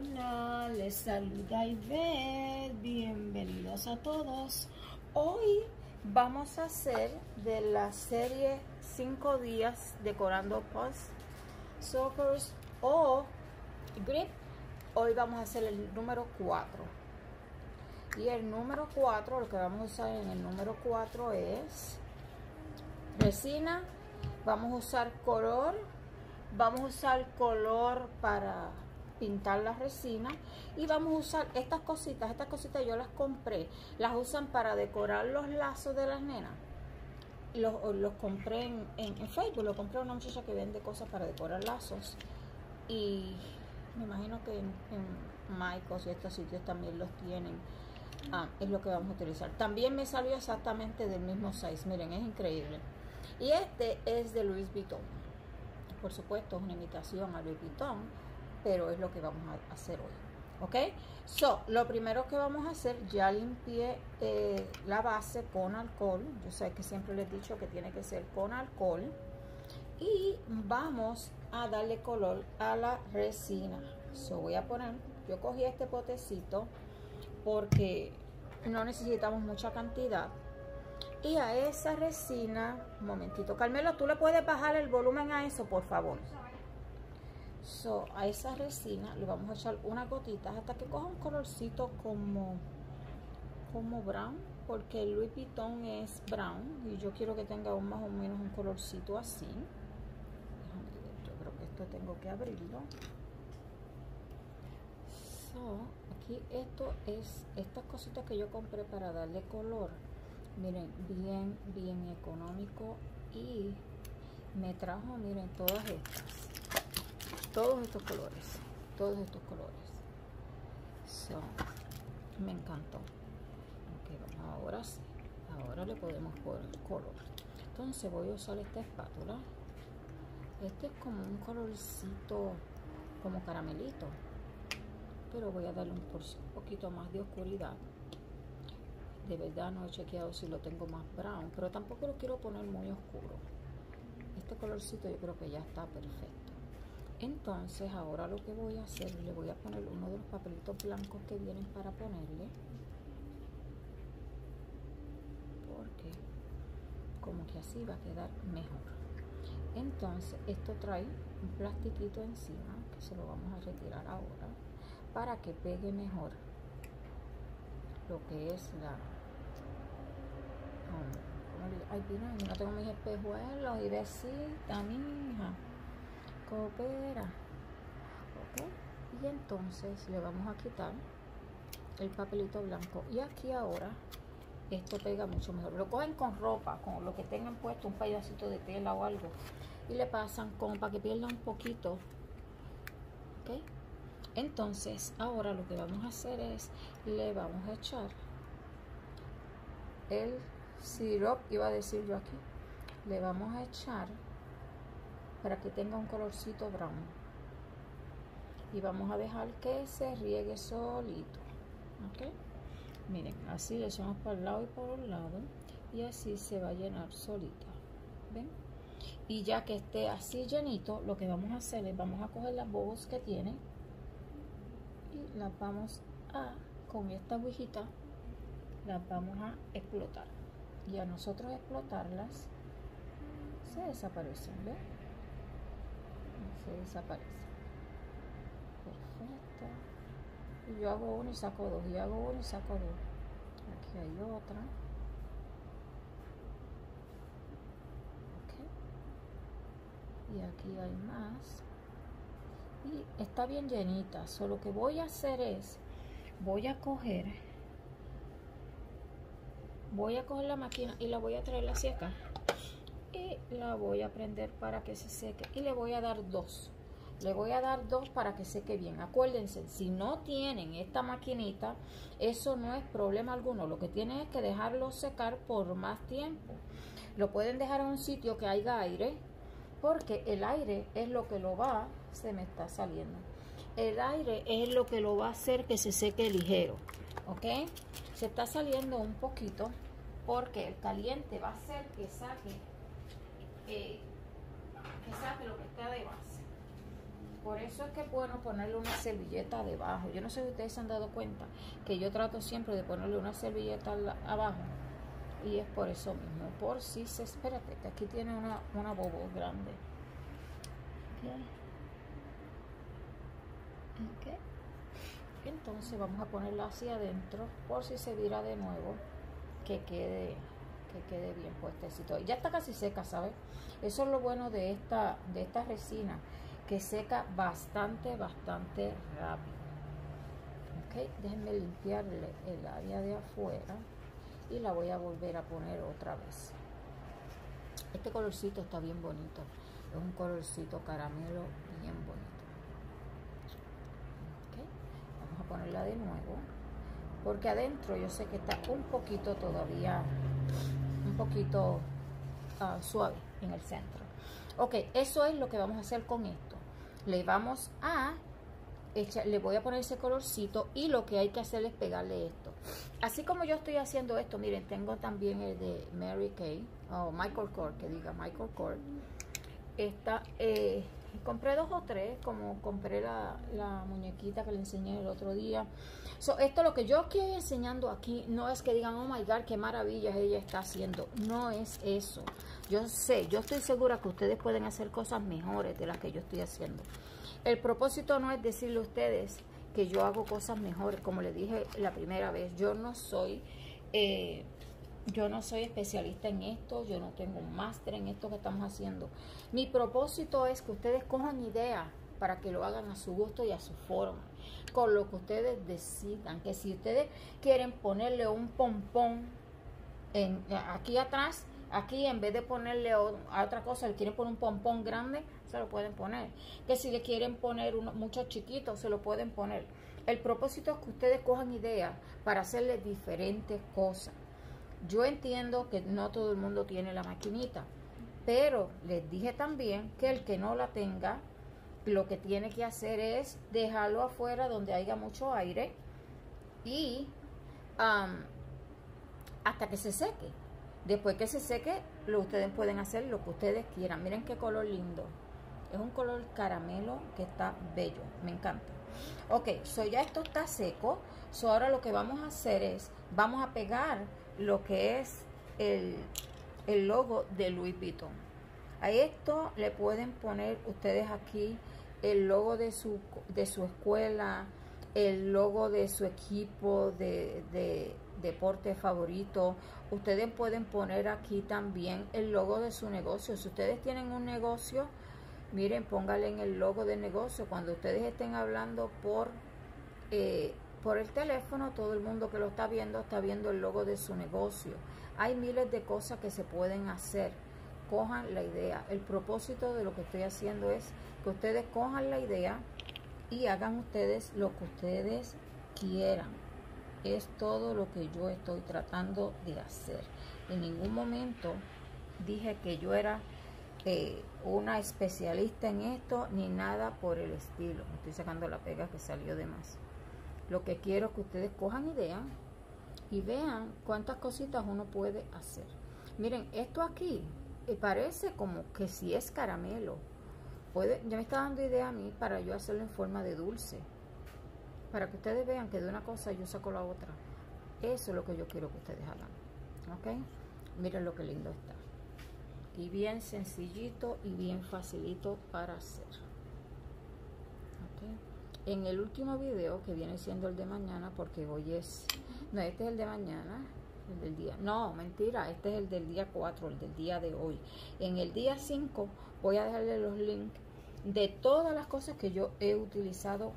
Les saluda Ivette, bienvenidos a todos. Hoy vamos a hacer de la serie 5 días decorando post sockers o grip. Hoy vamos a hacer el número 4. Y el número 4, lo que vamos a usar en el número 4 es resina. Vamos a usar color. Vamos a usar color para pintar la resina y vamos a usar estas cositas, estas cositas yo las compré, las usan para decorar los lazos de las nenas. Los, los compré en, en, Facebook, lo compré a una muchacha que vende cosas para decorar lazos y me imagino que en, en Maicos y estos sitios también los tienen. Ah, es lo que vamos a utilizar. También me salió exactamente del mismo size, miren, es increíble. Y este es de Louis Vuitton. Por supuesto, es una imitación a Louis Vuitton pero es lo que vamos a hacer hoy. ¿Ok? So, lo primero que vamos a hacer, ya limpié eh, la base con alcohol. Yo sé que siempre les he dicho que tiene que ser con alcohol. Y vamos a darle color a la resina. So, voy a poner, yo cogí este potecito porque no necesitamos mucha cantidad. Y a esa resina, un momentito, Carmelo, ¿tú le puedes bajar el volumen a eso, por favor? So, a esa resina le vamos a echar unas gotitas hasta que coja un colorcito como, como brown, porque el Louis Vuitton es brown y yo quiero que tenga un, más o menos un colorcito así. Yo creo que esto tengo que abrirlo. So, aquí esto es estas cositas que yo compré para darle color. Miren, bien, bien económico y me trajo, miren, todas estas todos estos colores todos estos colores. Me encantó. Ahora sí ahora le podemos poner color. Entonces voy a usar esta espátula. Este es como un colorcito como caramelito pero voy a darle un poquito más de oscuridad. De verdad no he chequeado si lo tengo más brown pero tampoco lo quiero poner muy oscuro. Este colorcito yo creo que ya está perfecto entonces ahora lo que voy a hacer, le voy a poner uno de los papelitos blancos que vienen para ponerle. Porque como que así va a quedar mejor. Entonces esto trae un plastiquito encima que se lo vamos a retirar ahora para que pegue mejor lo que es la... Um, ay, no tengo mis espejuelos y besita, mi coopera y entonces le vamos a quitar el papelito blanco. Y aquí ahora esto pega mucho mejor. Lo cogen con ropa con lo que tengan puesto un pedacito de tela o algo. Y le pasan como para que pierda un poquito. Ok entonces ahora lo que vamos a hacer es le vamos a echar el syrup iba a decir yo aquí. Le vamos a echar para que tenga un colorcito brown. Y vamos a dejar que se riegue solito ok miren así le echamos por el lado y por el lado y así se va a llenar solita ven y ya que esté así llenito lo que vamos a hacer es vamos a coger las bobos que tiene y las vamos a con esta agujita las vamos a explotar. Y a nosotros explotarlas se desaparecen ¿ven? Se desaparece. Perfecto. Y yo hago uno y saco dos y hago uno y saco dos. Aquí hay otra. Y aquí hay más. Y está bien llenita solo que voy a hacer es voy a coger voy a coger la máquina y la voy a traer hacia acá la voy a prender para que se seque y le voy a dar dos. Le voy a dar dos para que seque bien. Acuérdense si no tienen esta maquinita eso no es problema alguno. Lo que tienen es que dejarlo secar por más tiempo. Lo pueden dejar en un sitio que haya aire porque el aire es lo que lo va se me está saliendo. El aire es lo que lo va a hacer que se seque ligero ok se está saliendo un poquito porque el caliente va a hacer que saque que saque lo que está de base. por eso es que es bueno ponerle una servilleta debajo. Yo no sé si ustedes se han dado cuenta que yo trato siempre de ponerle una servilleta abajo. Y es por eso mismo. Por si se... Espérate, que aquí tiene una, una bobo grande. Okay. Entonces vamos a ponerla hacia adentro por si se vira de nuevo. Que quede que quede bien puestecito. Ya está casi seca, ¿sabes? Eso es lo bueno de esta, de esta resina que seca bastante, bastante rápido. Ok, déjenme limpiarle el área de afuera y la voy a volver a poner otra vez. Este colorcito está bien bonito. Es un colorcito caramelo bien bonito. Okay, vamos a ponerla de nuevo. Porque adentro yo sé que está un poquito todavía, poquito ah, suave en el centro. Ok, eso es lo que vamos a hacer con esto le vamos a echar, le voy a poner ese colorcito y lo que hay que hacer es pegarle esto. Así como yo estoy haciendo esto, miren, tengo también el de Mary Kay, o Michael Kors, que diga Michael Kors. Esta, eh, compré dos o tres, como compré la, la, muñequita que le enseñé el otro día. So, esto lo que yo estoy enseñando aquí no es que digan, oh my god, qué maravillas ella está haciendo. No es eso. Yo sé, yo estoy segura que ustedes pueden hacer cosas mejores de las que yo estoy haciendo. El propósito no es decirle a ustedes que yo hago cosas mejores, como les dije la primera vez, yo no soy, eh, yo no soy especialista en esto, yo no tengo un máster en esto que estamos haciendo. Mi propósito es que ustedes cojan ideas para que lo hagan a su gusto y a su forma, con lo que ustedes decidan, que si ustedes quieren ponerle un pompón en, aquí atrás, Aquí en vez de ponerle a otra cosa, le quieren poner un pompón grande, se lo pueden poner. Que si le quieren poner uno, mucho chiquito, se lo pueden poner. El propósito es que ustedes cojan ideas para hacerle diferentes cosas. Yo entiendo que no todo el mundo tiene la maquinita, pero les dije también que el que no la tenga, lo que tiene que hacer es dejarlo afuera donde haya mucho aire y hasta que se seque. Después que se seque, lo, ustedes pueden hacer lo que ustedes quieran. Miren qué color lindo. Es un color caramelo que está bello. Me encanta. Ok, so ya esto está seco. So ahora lo que vamos a hacer es, vamos a pegar lo que es el, el logo de Louis Vuitton. A esto le pueden poner ustedes aquí el logo de su, de su escuela, el logo de su equipo de, de deporte favorito. Ustedes pueden poner aquí también el logo de su negocio. Si ustedes tienen un negocio, miren, pónganle en el logo del negocio. Cuando ustedes estén hablando por, eh, por el teléfono, todo el mundo que lo está viendo está viendo el logo de su negocio. Hay miles de cosas que se pueden hacer. Cojan la idea. El propósito de lo que estoy haciendo es que ustedes cojan la idea y hagan ustedes lo que ustedes quieran. Es todo lo que yo estoy tratando de hacer. En ningún momento dije que yo era eh, una especialista en esto ni nada por el estilo. Estoy sacando la pega que salió de más. Lo que quiero es que ustedes cojan idea y vean cuántas cositas uno puede hacer. Miren, esto aquí eh, parece como que si es caramelo. Puede, ya me está dando idea a mí para yo hacerlo en forma de dulce para que ustedes vean que de una cosa yo saco la otra. Eso es lo que yo quiero que ustedes hagan. ¿Ok? Miren lo que lindo está. Y bien sencillito y bien facilito para hacer. En el último video, que viene siendo el de mañana, porque hoy es... No, este es el de mañana, el del día. No, mentira, este es el del día 4, el del día de hoy. En el día 5 voy a dejarle los links de todas las cosas que yo he utilizado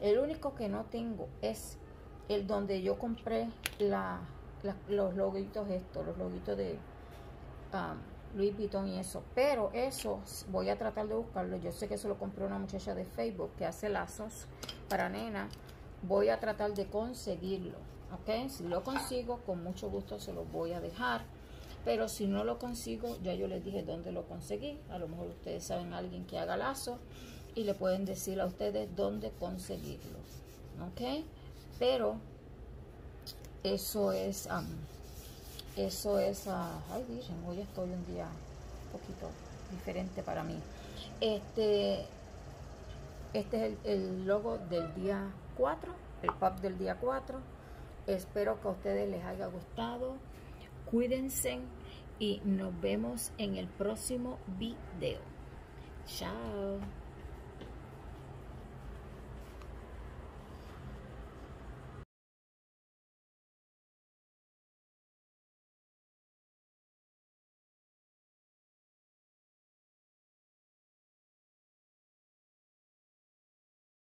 el único que no tengo es el donde yo compré los loguitos estos, los loguitos de um, Louis Vuitton y eso. Pero eso voy a tratar de buscarlo. Yo sé que eso lo compró una muchacha de Facebook que hace lazos para nena. Voy a tratar de conseguirlo. ¿Ok? Si lo consigo, con mucho gusto se lo voy a dejar. Pero si no lo consigo, ya yo les dije dónde lo conseguí. A lo mejor ustedes saben a alguien que haga lazos y le pueden decir a ustedes dónde conseguirlo. ¿Ok? Pero eso es, eso es, uh, ay, dicen, hoy estoy un día un poquito diferente para mí. Este, Este es el, el logo del día 4, el pop del día 4. Espero que a ustedes les haya gustado. Cuídense y nos vemos en el próximo video. Chao.